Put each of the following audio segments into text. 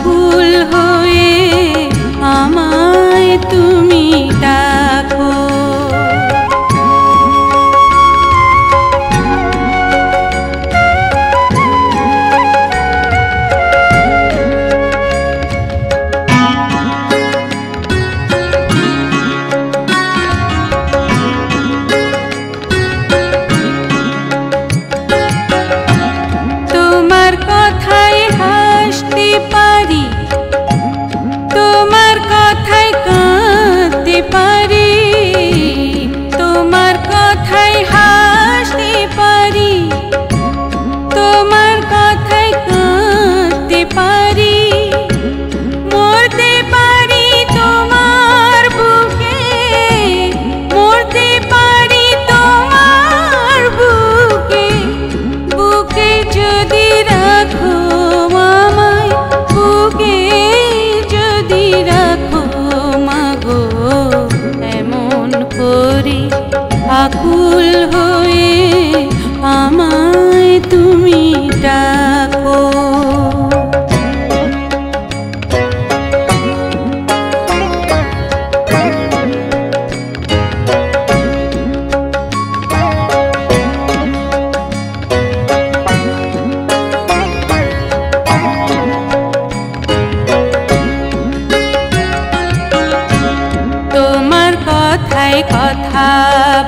ভুল হয়ে আমায় তুমি তা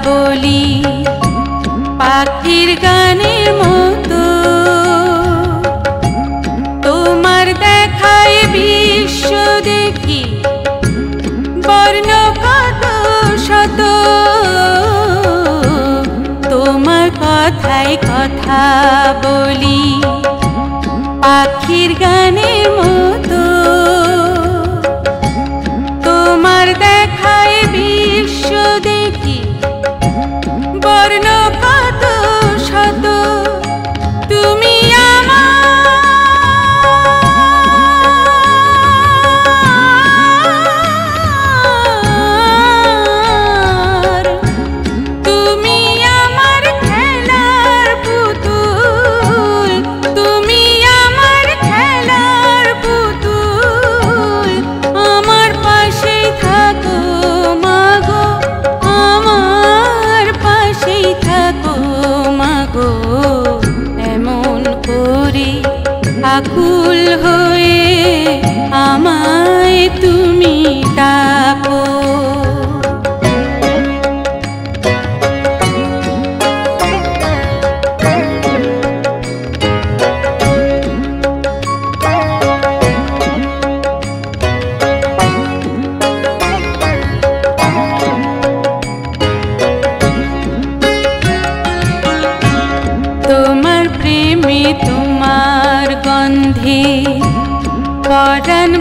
বলি, পাখির গানের মতো। তোমার দেখায় বিশ্ব দেখি বর্ণ কত শত। তোমার কথায় কথা বলি, পাখির গানের মতো।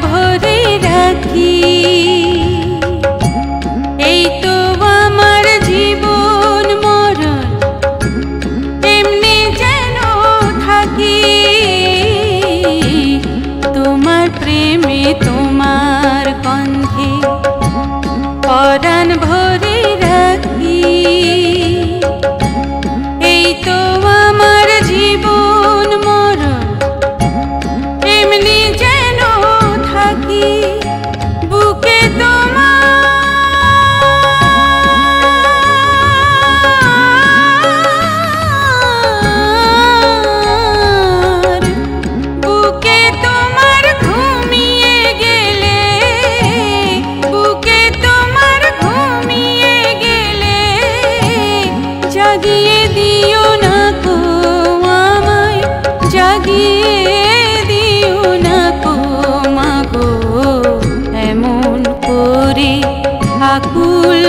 भो दे धी জাগিয়ে দিও না কো আমায় জাগিয়ে দিও না কো মা এমন করে আকুল